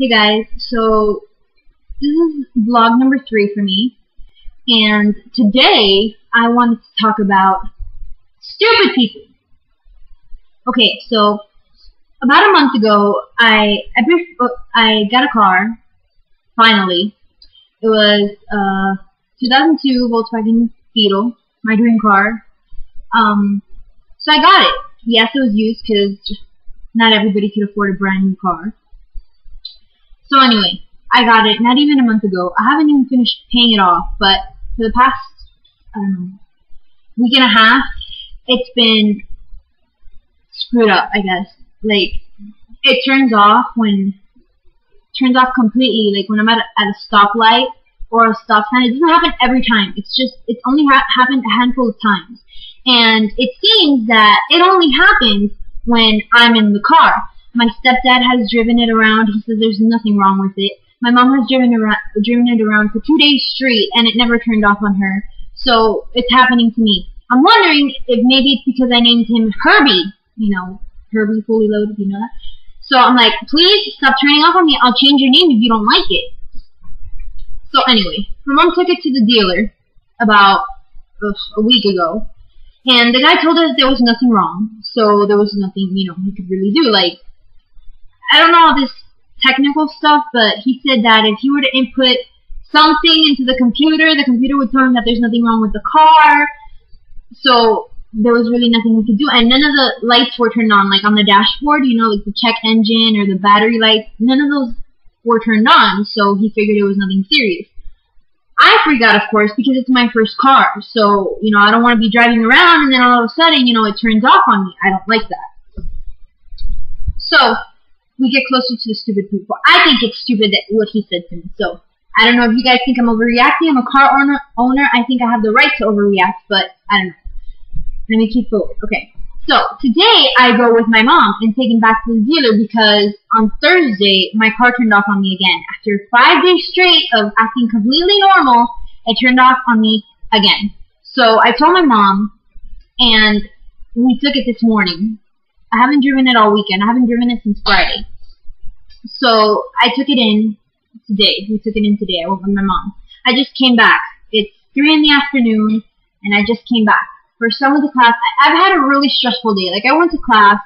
Hey guys, so this is vlog number three for me, and today I wanted to talk about stupid people. Okay, so about a month ago, I I, I got a car. Finally, it was a 2002 Volkswagen Beetle, my dream car. Um, so I got it. Yes, it was used because not everybody could afford a brand new car. So anyway, I got it not even a month ago. I haven't even finished paying it off, but for the past, I week and a half, it's been screwed up, I guess. Like, it turns off when, turns off completely, like when I'm at a, at a stoplight or a stop sign. It doesn't happen every time. It's just, it's only ha happened a handful of times. And it seems that it only happens when I'm in the car. My stepdad has driven it around. He says there's nothing wrong with it. My mom has driven around, driven it around for two days straight, and it never turned off on her. So it's happening to me. I'm wondering if maybe it's because I named him Herbie. You know, Herbie fully loaded. You know that. So I'm like, please stop turning off on me. I'll change your name if you don't like it. So anyway, my mom took it to the dealer about uh, a week ago, and the guy told us there was nothing wrong. So there was nothing, you know, he could really do. Like I don't know all this technical stuff, but he said that if he were to input something into the computer, the computer would tell him that there's nothing wrong with the car. So there was really nothing he could do, and none of the lights were turned on, like on the dashboard, you know, like the check engine or the battery lights. None of those were turned on, so he figured it was nothing serious. I freak out, of course, because it's my first car. So, you know, I don't want to be driving around and then all of a sudden, you know, it turns off on me. I don't like that. So, we get closer to the stupid people. I think it's stupid that what he said to me. So I don't know if you guys think I'm overreacting. I'm a car owner. Owner. I think I have the right to overreact, but I don't know. Let me keep going. Okay. So today I go with my mom and take him back to the dealer because on Thursday my car turned off on me again. After five days straight of acting completely normal, it turned off on me again. So I told my mom, and we took it this morning. I haven't driven it all weekend. I haven't driven it since Friday. So I took it in today. We took it in today. I went with my mom. I just came back. It's three in the afternoon, and I just came back for some of the class. I've had a really stressful day. Like I went to class.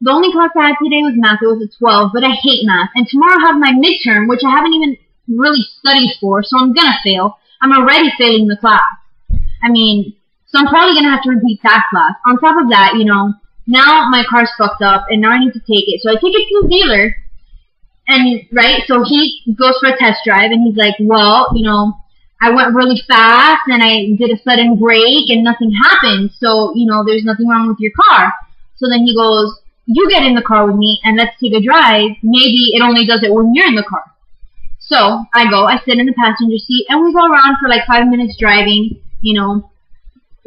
The only class I had today was math. It was at 12, but I hate math. And tomorrow I have my midterm, which I haven't even really studied for, so I'm gonna fail. I'm already failing the class. I mean, so I'm probably gonna have to repeat that class. On top of that, you know, now my car's fucked up and now I need to take it. So I take it to the dealer and right, so he goes for a test drive and he's like, well, you know, I went really fast and I did a sudden brake and nothing happened. So, you know, there's nothing wrong with your car. So then he goes, you get in the car with me and let's take a drive. Maybe it only does it when you're in the car. So I go, I sit in the passenger seat and we go around for like five minutes driving, you know,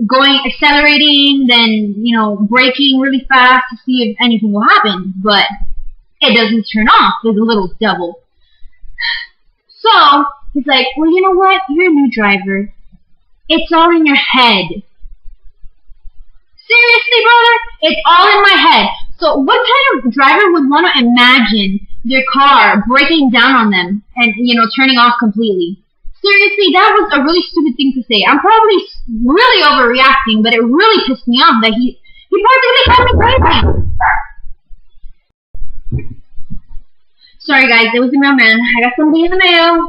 going accelerating, then you know braking really fast to see if anything will happen, but it doesn't turn off. There's a little devil. So he's like, well, you know what? You're a new driver. It's all in your head. Seriously, brother? It's all in my head. So what kind of driver would want to imagine their car breaking down on them and, you know, turning off completely? Seriously, that was a really stupid thing to say. I'm probably really overreacting, but it really pissed me off that he he practically called me crazy. Sorry guys, it was the mailman. I got something in the mail.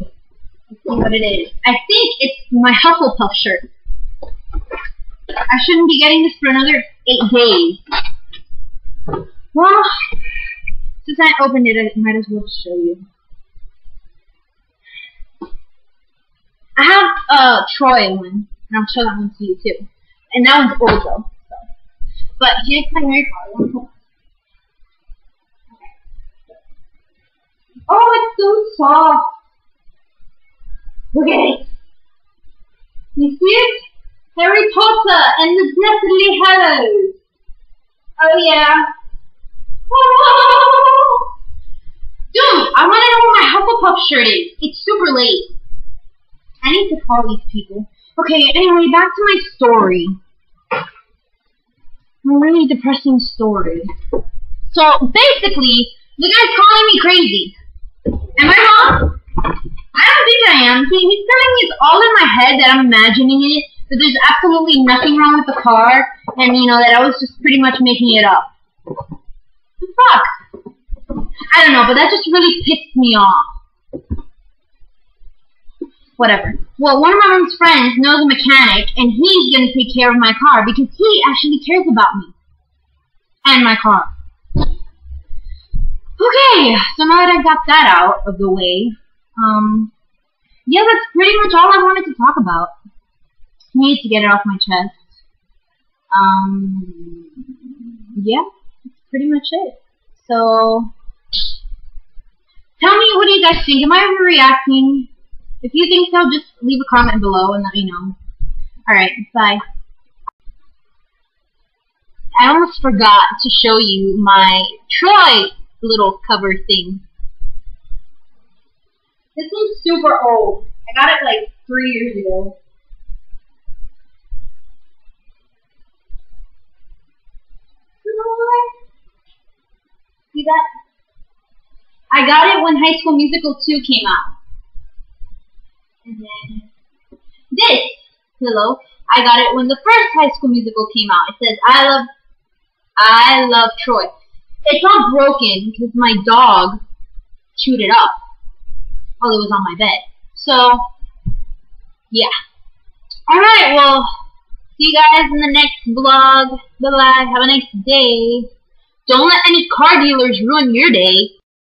Let's see what it is. I think it's my Hufflepuff shirt. I shouldn't be getting this for another eight days. Well, since I opened it, I might as well show you. I have a uh, Troy one, and I'll show that one to you too. And that one's though. So. But here's my Harry Potter one. Oh, it's so soft. Look at it. You see it? Harry Potter and the Deathly Hallows. Oh yeah. Dude, I want to know where my Hufflepuff shirt is. It's super late. I need to call these people. Okay, anyway, back to my story. A really depressing story. So, basically, The guy's calling me crazy. Am I wrong? I don't think I am. See, he's telling me it's all in my head that I'm imagining it, that there's absolutely nothing wrong with the car, and you know that I was just pretty much making it up. Fuck. I don't know, but that just really pissed me off. Whatever. Well, one of my mom's friends knows a mechanic, and he's gonna take care of my car because he actually cares about me and my car. Okay, so now that I've got that out of the way, um, yeah, that's pretty much all I wanted to talk about. Need to get it off my chest. Um, yeah, that's pretty much it. So, tell me, what do you guys think? Am I overreacting? If you think so, just leave a comment below and let me know. Alright, bye. I almost forgot to show you my Troy little cover thing. This one's super old. I got it like three years ago. See that? I got it when High School Musical 2 came out. This pillow, I got it when the first High School Musical came out. It says, I love, I love Troy. It's not broken because my dog chewed it up while it was on my bed. So, yeah. Alright, well, see you guys in the next vlog. Bye-bye. Have a nice day. Don't let any car dealers ruin your day.